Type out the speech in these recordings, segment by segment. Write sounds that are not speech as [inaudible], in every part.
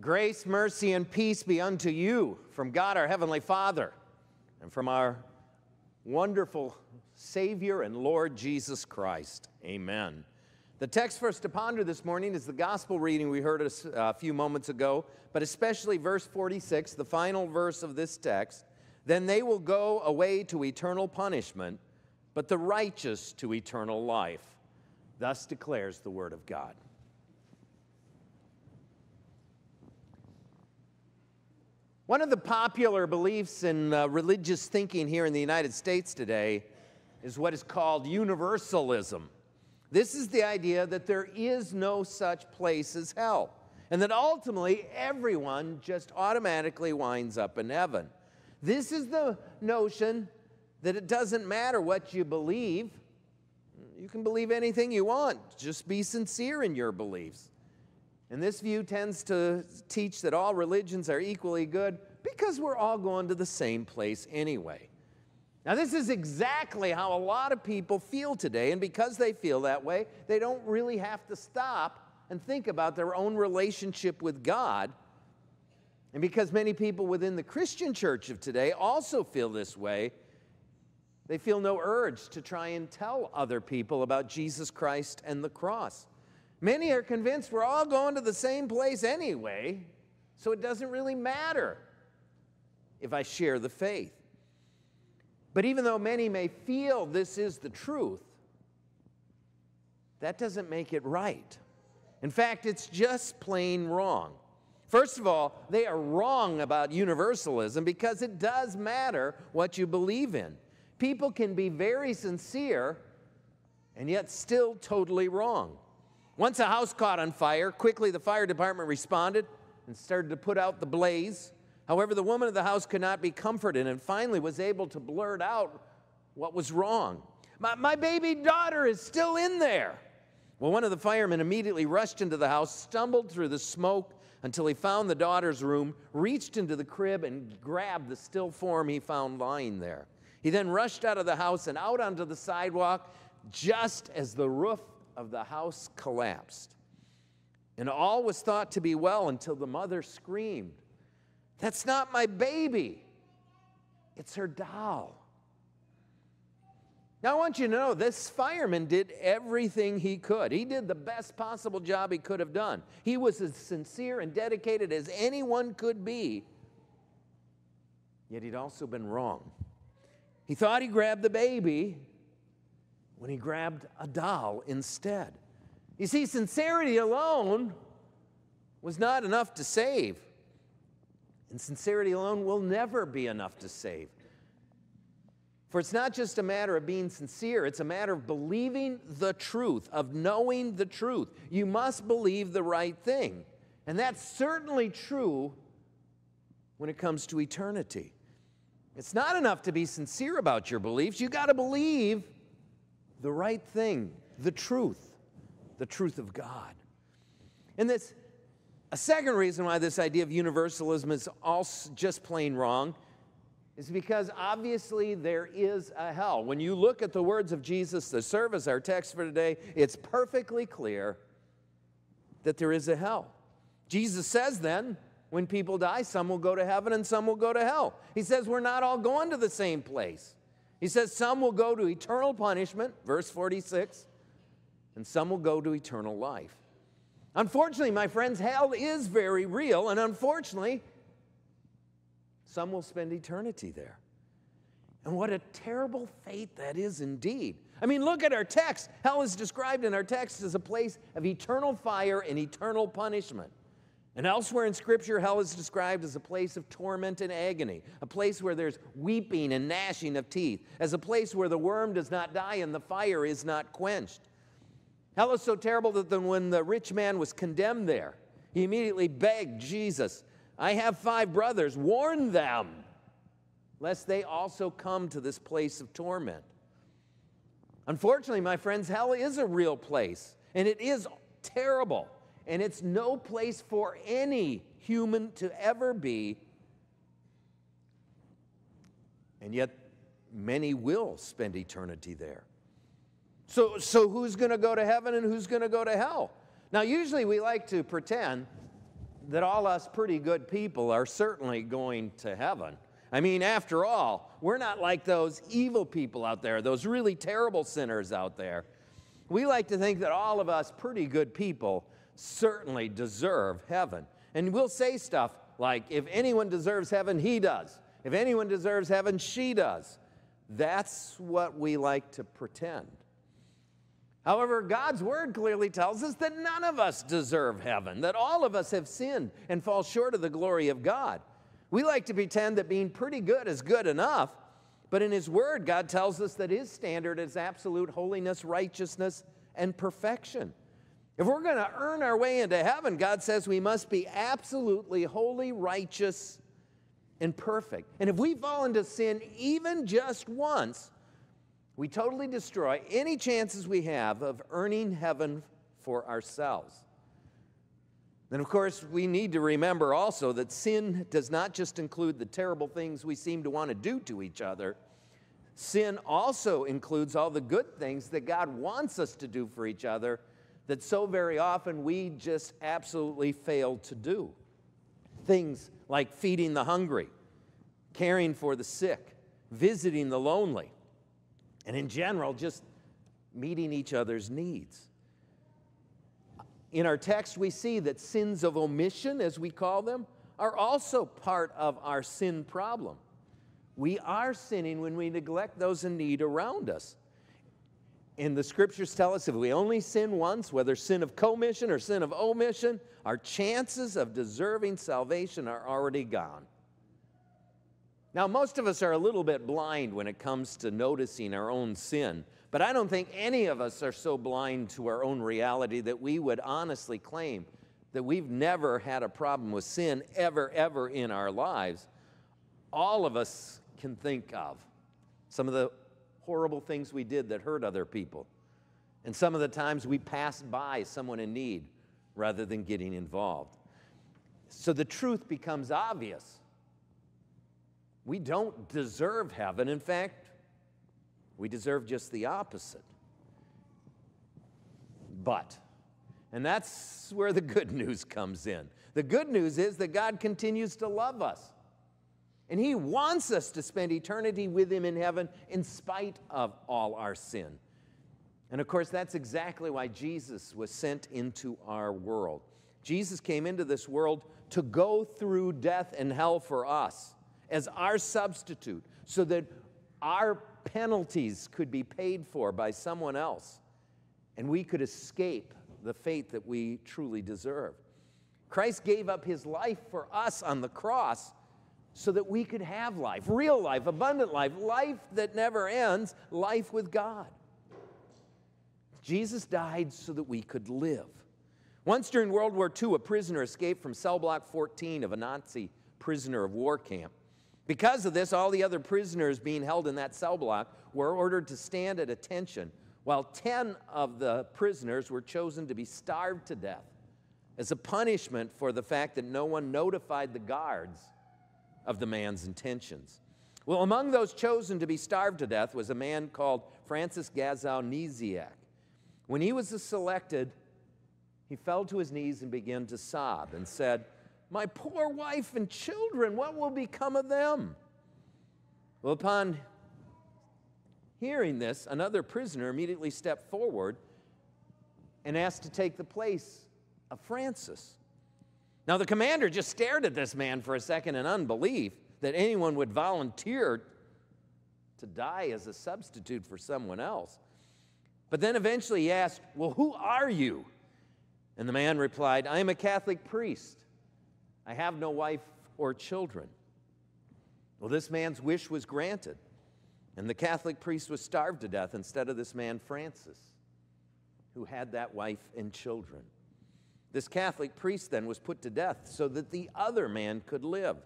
Grace, mercy, and peace be unto you from God our Heavenly Father and from our wonderful Savior and Lord Jesus Christ. Amen. The text for us to ponder this morning is the gospel reading we heard uh, a few moments ago, but especially verse 46, the final verse of this text. Then they will go away to eternal punishment, but the righteous to eternal life. Thus declares the Word of God. One of the popular beliefs in uh, religious thinking here in the United States today is what is called universalism. This is the idea that there is no such place as hell, and that ultimately everyone just automatically winds up in heaven. This is the notion that it doesn't matter what you believe. You can believe anything you want, just be sincere in your beliefs. And this view tends to teach that all religions are equally good because we're all going to the same place anyway. Now, this is exactly how a lot of people feel today, and because they feel that way, they don't really have to stop and think about their own relationship with God. And because many people within the Christian church of today also feel this way, they feel no urge to try and tell other people about Jesus Christ and the cross. Many are convinced we're all going to the same place anyway, so it doesn't really matter if I share the faith. But even though many may feel this is the truth, that doesn't make it right. In fact, it's just plain wrong. First of all, they are wrong about universalism because it does matter what you believe in. People can be very sincere and yet still totally wrong. Once a house caught on fire, quickly the fire department responded and started to put out the blaze. However, the woman of the house could not be comforted and finally was able to blurt out what was wrong. My, my baby daughter is still in there. Well, one of the firemen immediately rushed into the house, stumbled through the smoke until he found the daughter's room, reached into the crib, and grabbed the still form he found lying there. He then rushed out of the house and out onto the sidewalk just as the roof of the house collapsed. And all was thought to be well until the mother screamed, That's not my baby, it's her doll. Now, I want you to know this fireman did everything he could. He did the best possible job he could have done. He was as sincere and dedicated as anyone could be, yet he'd also been wrong. He thought he grabbed the baby, when he grabbed a doll instead. You see, sincerity alone was not enough to save. And sincerity alone will never be enough to save. For it's not just a matter of being sincere, it's a matter of believing the truth, of knowing the truth. You must believe the right thing. And that's certainly true when it comes to eternity. It's not enough to be sincere about your beliefs, you got to believe the right thing, the truth, the truth of God. And this, a second reason why this idea of universalism is all just plain wrong is because obviously there is a hell. When you look at the words of Jesus, the service, our text for today, it's perfectly clear that there is a hell. Jesus says then, when people die, some will go to heaven and some will go to hell. He says we're not all going to the same place. He says some will go to eternal punishment, verse 46, and some will go to eternal life. Unfortunately, my friends, hell is very real, and unfortunately, some will spend eternity there. And what a terrible fate that is indeed. I mean, look at our text. Hell is described in our text as a place of eternal fire and eternal punishment. And elsewhere in Scripture, hell is described as a place of torment and agony, a place where there's weeping and gnashing of teeth, as a place where the worm does not die and the fire is not quenched. Hell is so terrible that when the rich man was condemned there, he immediately begged Jesus, I have five brothers, warn them, lest they also come to this place of torment. Unfortunately, my friends, hell is a real place, and it is terrible and it's no place for any human to ever be. And yet, many will spend eternity there. So, so who's going to go to heaven and who's going to go to hell? Now, usually we like to pretend that all us pretty good people are certainly going to heaven. I mean, after all, we're not like those evil people out there, those really terrible sinners out there. We like to think that all of us pretty good people certainly deserve heaven. And we'll say stuff like, if anyone deserves heaven, he does. If anyone deserves heaven, she does. That's what we like to pretend. However, God's word clearly tells us that none of us deserve heaven, that all of us have sinned and fall short of the glory of God. We like to pretend that being pretty good is good enough, but in His Word, God tells us that His standard is absolute holiness, righteousness, and perfection. If we're going to earn our way into heaven, God says we must be absolutely holy, righteous, and perfect. And if we fall into sin even just once, we totally destroy any chances we have of earning heaven for ourselves. Then, of course, we need to remember also that sin does not just include the terrible things we seem to want to do to each other. Sin also includes all the good things that God wants us to do for each other that so very often we just absolutely fail to do. Things like feeding the hungry, caring for the sick, visiting the lonely, and in general, just meeting each other's needs. In our text, we see that sins of omission, as we call them, are also part of our sin problem. We are sinning when we neglect those in need around us. And the scriptures tell us if we only sin once, whether sin of commission or sin of omission, our chances of deserving salvation are already gone. Now, most of us are a little bit blind when it comes to noticing our own sin, but I don't think any of us are so blind to our own reality that we would honestly claim that we've never had a problem with sin ever, ever in our lives. All of us can think of some of the horrible things we did that hurt other people, and some of the times we passed by someone in need rather than getting involved. So the truth becomes obvious we don't deserve heaven. In fact, we deserve just the opposite. But, and that's where the good [laughs] news comes in. The good news is that God continues to love us. And He wants us to spend eternity with Him in heaven in spite of all our sin. And of course, that's exactly why Jesus was sent into our world. Jesus came into this world to go through death and hell for us as our substitute so that our penalties could be paid for by someone else and we could escape the fate that we truly deserve. Christ gave up his life for us on the cross so that we could have life, real life, abundant life, life that never ends, life with God. Jesus died so that we could live. Once during World War II, a prisoner escaped from cell block 14 of a Nazi prisoner of war camp. Because of this, all the other prisoners being held in that cell block were ordered to stand at attention, while 10 of the prisoners were chosen to be starved to death as a punishment for the fact that no one notified the guards of the man's intentions. Well, among those chosen to be starved to death was a man called Francis Gajowniczek. When he was selected, he fell to his knees and began to sob and said, my poor wife and children, what will become of them? Well, upon hearing this, another prisoner immediately stepped forward and asked to take the place of Francis. Now, the commander just stared at this man for a second in unbelief that anyone would volunteer to die as a substitute for someone else. But then eventually he asked, Well, who are you? And the man replied, I am a Catholic priest. I have no wife or children. Well, this man's wish was granted, and the Catholic priest was starved to death instead of this man, Francis, who had that wife and children. This Catholic priest then was put to death so that the other man could live.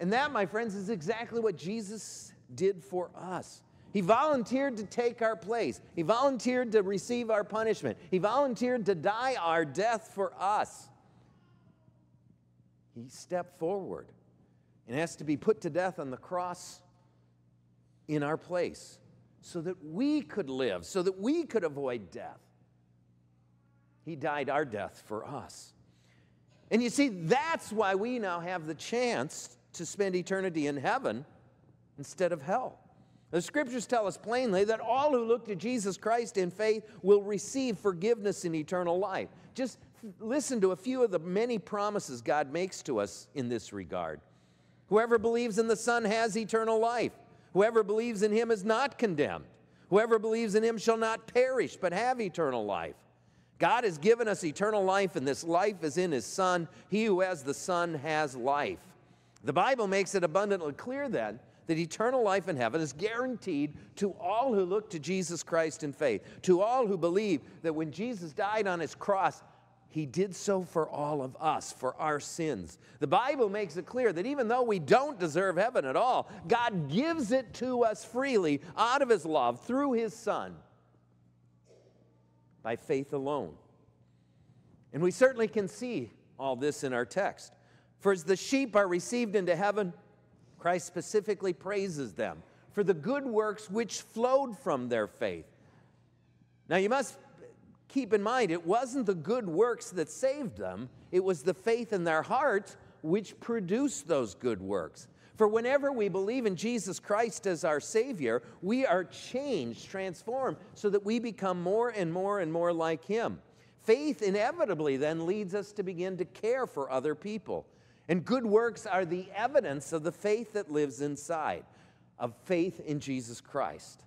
And that, my friends, is exactly what Jesus did for us. He volunteered to take our place. He volunteered to receive our punishment. He volunteered to die our death for us. He stepped forward and has to be put to death on the cross in our place so that we could live, so that we could avoid death. He died our death for us. And you see, that's why we now have the chance to spend eternity in heaven instead of hell. The scriptures tell us plainly that all who look to Jesus Christ in faith will receive forgiveness and eternal life. Just listen to a few of the many promises God makes to us in this regard. Whoever believes in the Son has eternal life. Whoever believes in him is not condemned. Whoever believes in him shall not perish, but have eternal life. God has given us eternal life, and this life is in his Son. He who has the Son has life. The Bible makes it abundantly clear then that eternal life in heaven is guaranteed to all who look to Jesus Christ in faith, to all who believe that when Jesus died on his cross, he did so for all of us, for our sins. The Bible makes it clear that even though we don't deserve heaven at all, God gives it to us freely out of His love through His Son by faith alone. And we certainly can see all this in our text. For as the sheep are received into heaven, Christ specifically praises them for the good works which flowed from their faith. Now, you must keep in mind, it wasn't the good works that saved them, it was the faith in their hearts which produced those good works. For whenever we believe in Jesus Christ as our Savior, we are changed, transformed, so that we become more and more and more like Him. Faith inevitably then leads us to begin to care for other people. And good works are the evidence of the faith that lives inside, of faith in Jesus Christ.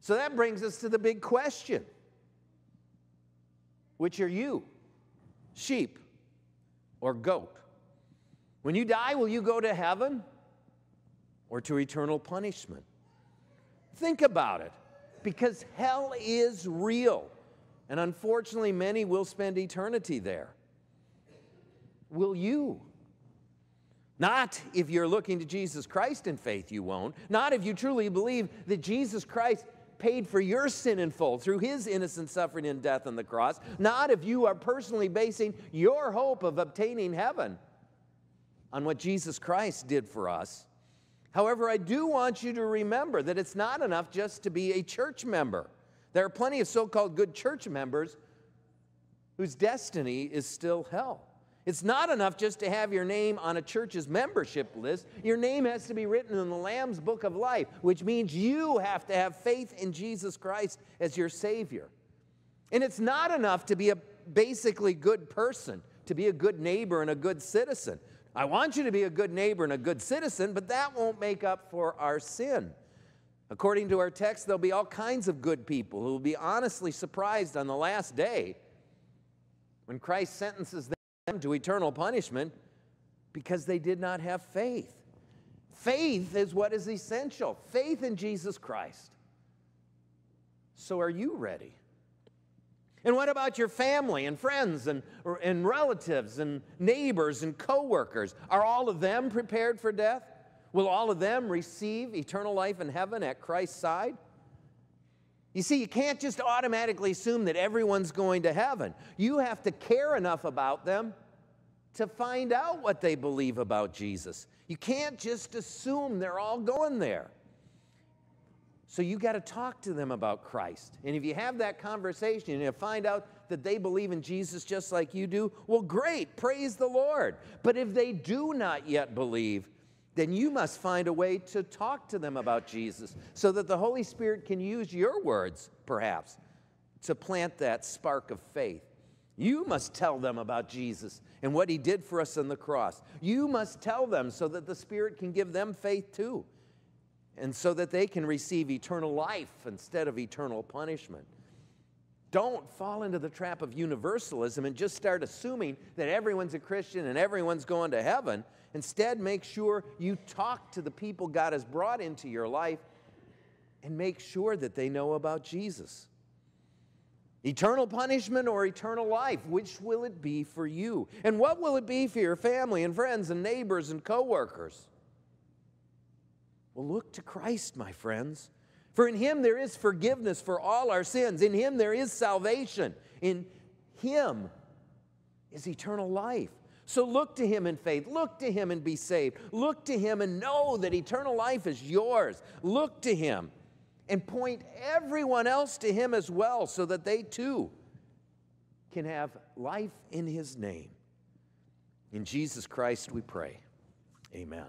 So that brings us to the big question which are you, sheep or goat? When you die, will you go to heaven or to eternal punishment? Think about it, because hell is real. And unfortunately, many will spend eternity there. Will you? Not if you're looking to Jesus Christ in faith, you won't. Not if you truly believe that Jesus Christ paid for your sin in full through his innocent suffering and death on the cross, not if you are personally basing your hope of obtaining heaven on what Jesus Christ did for us. However, I do want you to remember that it's not enough just to be a church member. There are plenty of so called good church members whose destiny is still hell. It's not enough just to have your name on a church's membership list. Your name has to be written in the Lamb's book of life, which means you have to have faith in Jesus Christ as your Savior. And it's not enough to be a basically good person, to be a good neighbor and a good citizen. I want you to be a good neighbor and a good citizen, but that won't make up for our sin. According to our text, there'll be all kinds of good people who will be honestly surprised on the last day when Christ sentences them to eternal punishment because they did not have faith. Faith is what is essential faith in Jesus Christ. So, are you ready? And what about your family and friends and, and relatives and neighbors and coworkers? Are all of them prepared for death? Will all of them receive eternal life in heaven at Christ's side? You see, you can't just automatically assume that everyone's going to heaven. You have to care enough about them to find out what they believe about Jesus. You can't just assume they're all going there. So you got to talk to them about Christ. And if you have that conversation and you find out that they believe in Jesus just like you do, well, great, praise the Lord. But if they do not yet believe, then you must find a way to talk to them about Jesus so that the Holy Spirit can use your words, perhaps, to plant that spark of faith. You must tell them about Jesus and what he did for us on the cross. You must tell them so that the Spirit can give them faith too, and so that they can receive eternal life instead of eternal punishment. Don't fall into the trap of universalism and just start assuming that everyone's a Christian and everyone's going to heaven Instead, make sure you talk to the people God has brought into your life and make sure that they know about Jesus. Eternal punishment or eternal life, which will it be for you? And what will it be for your family and friends and neighbors and coworkers? Well, look to Christ, my friends. For in him there is forgiveness for all our sins. In him there is salvation. In him is eternal life. So look to him in faith. Look to him and be saved. Look to him and know that eternal life is yours. Look to him and point everyone else to him as well so that they too can have life in his name. In Jesus Christ we pray. Amen.